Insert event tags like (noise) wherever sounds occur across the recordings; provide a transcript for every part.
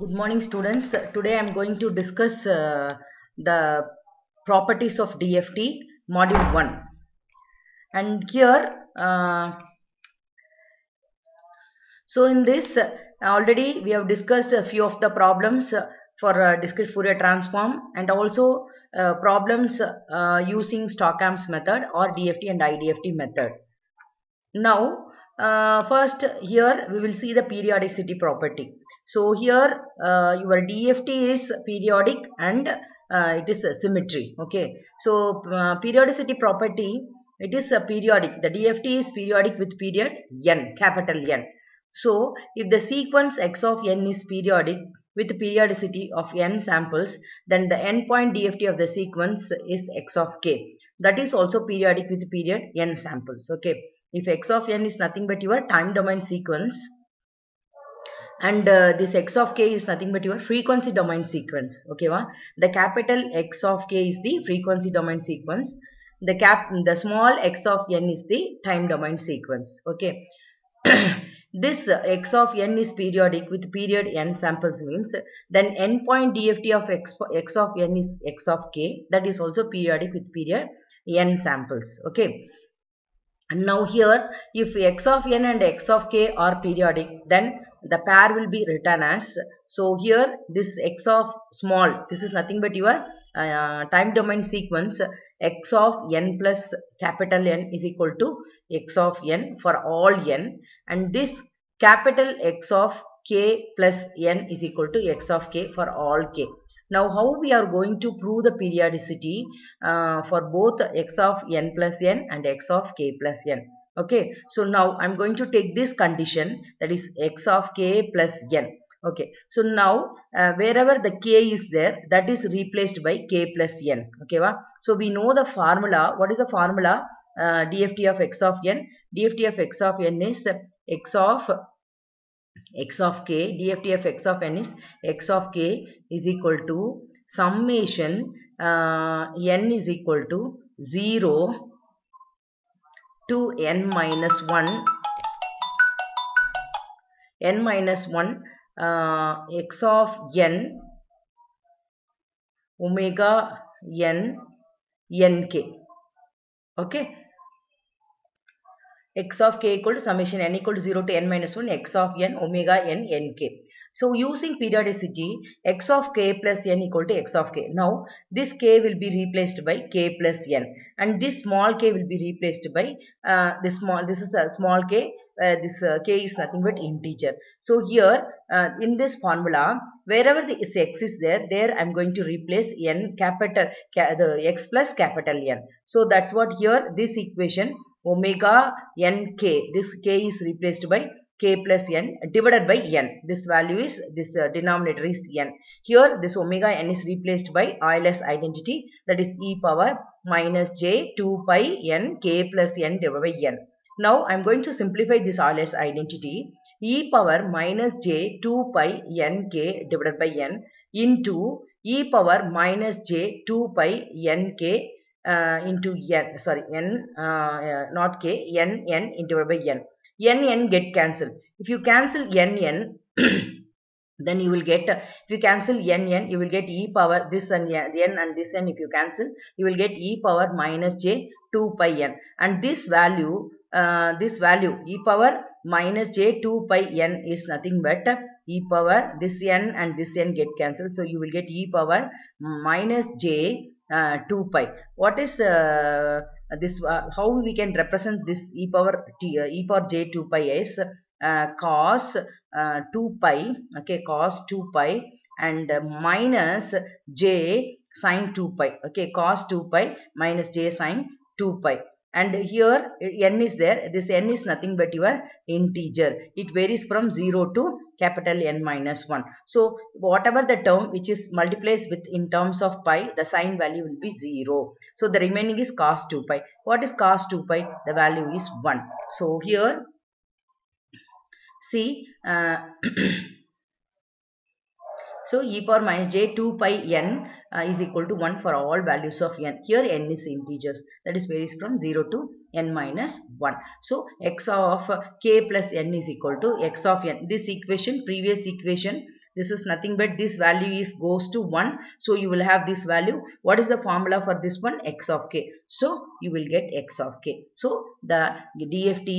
Good morning students. Today I am going to discuss uh, the properties of DFT module 1 and here uh, so in this uh, already we have discussed a few of the problems uh, for uh, discrete Fourier transform and also problems using Stockham's method or DFT and IDFT method. Now first here we will see the periodicity property. So here uh, your DFT is periodic and uh, it is a symmetry. Okay. So uh, periodicity property it is a periodic. The DFT is periodic with period n capital N. So if the sequence x of n is periodic with periodicity of n samples then the n point DFT of the sequence is x of k. That is also periodic with period n samples. Okay. If x of n is nothing but your time domain sequence and uh, this x of k is nothing but your frequency domain sequence. Okay va? the capital x of k is the frequency domain sequence. The cap the small x of n is the time domain sequence. Okay. (clears throat) This x of n is periodic with period n samples means then n point dft of x, x of n is x of k. That is also periodic with period n samples. Okay. And now here if x of n and x of k are periodic then the pair will be written as so here this x of small this is nothing but your uh, time domain sequence x of n plus capital N is equal to x of n for all n and this capital X of k plus n is equal to x of k for all k. Now how we are going to prove the periodicity uh, for both x of n plus n and x of k plus n okay so now i'm going to take this condition that is x of k plus n. Okay so now uh, wherever the k is there that is replaced by k plus n. Okay so we know the formula. What is the formula? Uh, dft of x of n. Dft of x of n is x of x of k. Dft of x of n is x of k is equal to summation uh, n is equal to 0 to n minus 1 n minus 1 uh, x of n omega n nk okay? X of k equal to summation n equal to 0 to n minus 1 x of n omega n nk so using periodicity x of k plus n equal to x of k. Now this k will be replaced by k plus n and this small k will be replaced by uh, this small this is a small k uh, this uh, k is nothing but integer. So here uh, in this formula wherever the x is there there I am going to replace n capital ca the x plus capital N. So that's what here this equation omega n k this k is replaced by k plus n divided by n. This value is, this uh, denominator is n. Here this omega n is replaced by Euler's identity that is e power minus j 2 pi n k plus n divided by n. Now I am going to simplify this Euler's identity e power minus j 2 pi n k divided by n into e power minus j 2 pi n k uh, into n sorry n uh, uh, not k n n divided by n n n get cancelled. If you cancel n n, (clears throat) then you will get, if you cancel n n, you will get e power this and n and this n if you cancel, you will get e power minus j 2 pi n. And this value, uh, this value e power minus j 2 pi n is nothing but e power this n and this n get cancelled. So you will get e power minus j uh, 2 pi. What is uh, this uh, how we can represent this e power t uh, e power j 2 pi is uh, cos uh, 2 pi okay cos 2 pi and minus j sine 2 pi okay cos 2 pi minus j sine 2 pi and here n is there. This n is nothing but your integer. It varies from 0 to capital n minus 1 so whatever the term which is multiplies with in terms of pi the sine value will be 0 so the remaining is cos 2 pi. What is cos 2 pi? The value is 1 so here see uh, (clears throat) So e power minus j 2 pi n uh, is equal to 1 for all values of n. Here n is integers that is varies from 0 to n minus 1. So x of k plus n is equal to x of n. This equation, previous equation, this is nothing but this value is goes to 1 so you will have this value what is the formula for this one x of k so you will get x of k so the dft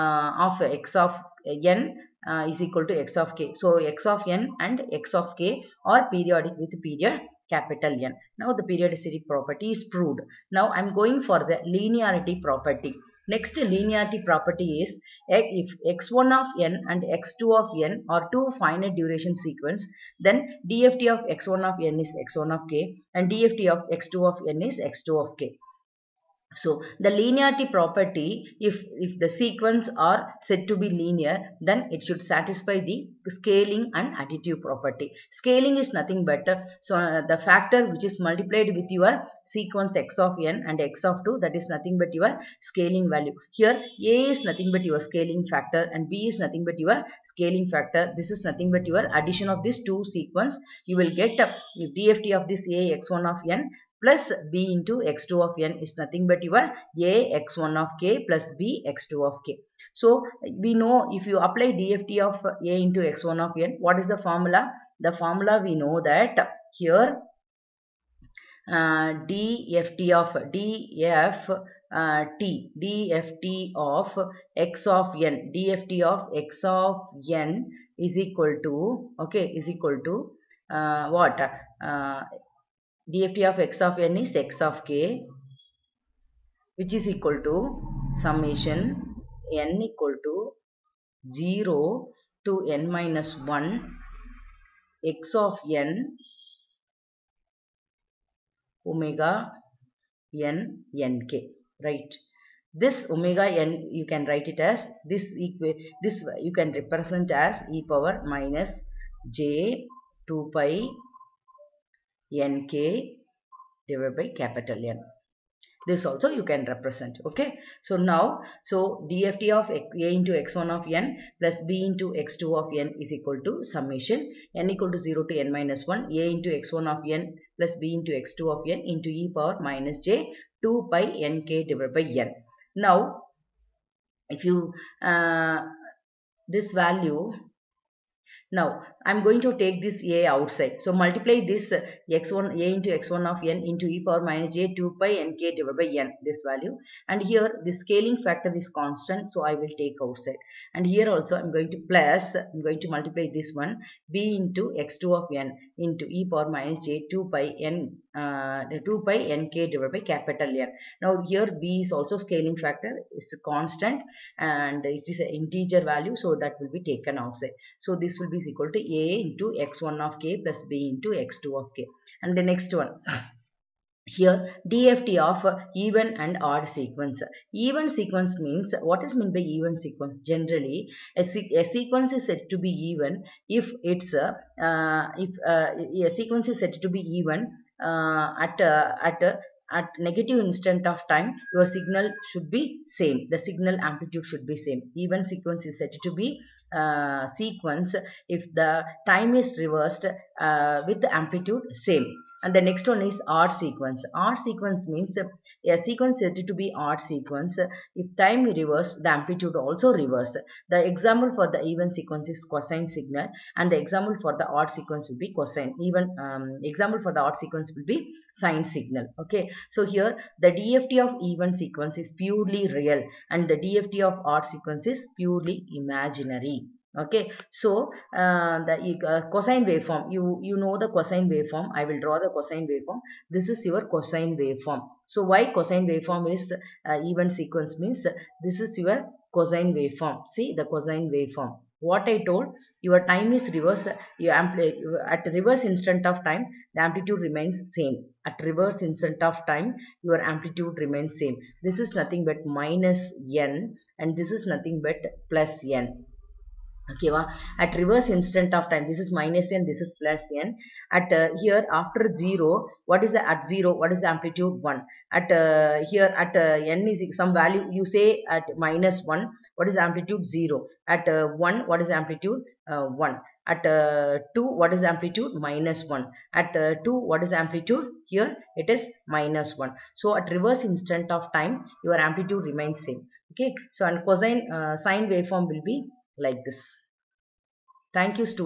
uh, of x of n uh, is equal to x of k so x of n and x of k are periodic with period capital N. Now the periodicity property is proved. Now I am going for the linearity property. Next linearity property is if x1 of n and x2 of n are two finite duration sequence then DFT of x1 of n is x1 of k and DFT of x2 of n is x2 of k. So the linearity property, if, if the sequence are said to be linear, then it should satisfy the scaling and additive property. Scaling is nothing but so uh, the factor which is multiplied with your sequence x of n and x of 2 that is nothing but your scaling value. Here a is nothing but your scaling factor and b is nothing but your scaling factor. This is nothing but your addition of these two sequence. You will get uh, DFT of this a x1 of n plus b into x2 of n is nothing but your a x1 of k plus b x2 of k. So we know if you apply DFT of a into x1 of n, what is the formula? The formula we know that here uh, DFT of DF uh, T DFT of x of n DFT of x of n is equal to okay is equal to uh, what uh, DFT of x of n is x of k which is equal to summation n equal to 0 to n minus 1 x of n omega n nk right? This omega n you can write it as this this you can represent as e power minus j 2 pi nk divided by capital N. This also you can represent. Okay. So now, so dft of a into x1 of n plus b into x2 of n is equal to summation n equal to 0 to n minus 1 a into x1 of n plus b into x2 of n into e power minus j 2 pi nk divided by n. Now, if you uh, this value now I'm going to take this a outside. So multiply this uh, x1 a into x1 of n into e power minus j 2 pi nk divided by n this value and here the scaling factor is constant so I will take outside and here also I'm going to plus I'm going to multiply this one b into x2 of n into e power minus j 2 pi n uh, 2 pi nk divided by capital N. Now here b is also scaling factor is a constant and it is an integer value so that will be taken outside. So this will be equal to a into x1 of k plus b into x2 of k. And the next one here DFT of even and odd sequence. Even sequence means what is meant by even sequence? Generally, a, se a sequence is said to be even if it's uh, if uh, a sequence is said to be even uh, at a, at a, at negative instant of time your signal should be same. The signal amplitude should be same. Even sequence is said to be uh, sequence if the time is reversed uh, with the amplitude same and the next one is odd sequence. Odd sequence means a sequence said to be odd sequence. If time reversed the amplitude also reverse. The example for the even sequence is cosine signal and the example for the odd sequence will be cosine. Even um, example for the odd sequence will be sine signal. Okay. So here the dft of even sequence is purely real and the dft of odd sequence is purely imaginary okay. So uh, the uh, cosine waveform. You you know the cosine waveform. I will draw the cosine waveform. This is your cosine waveform. So why cosine waveform is uh, even sequence means this is your cosine waveform. See the cosine waveform. What i told your time is reverse you at reverse instant of time the amplitude remains same. At reverse instant of time your amplitude remains same. This is nothing but minus n and this is nothing but plus n okay wow. at reverse instant of time this is minus n this is plus n. At uh, here after 0 what is the at 0 what is the amplitude? 1 at uh, here at uh, n is some value you say at minus 1 what is amplitude? 0 at uh, 1 what is amplitude? Uh, 1 at uh, 2 what is amplitude? Minus 1 at 2 what is amplitude? Here it is minus 1 so at reverse instant of time your amplitude remains same. Okay? So and cosine sine waveform will be like this. Thank you students.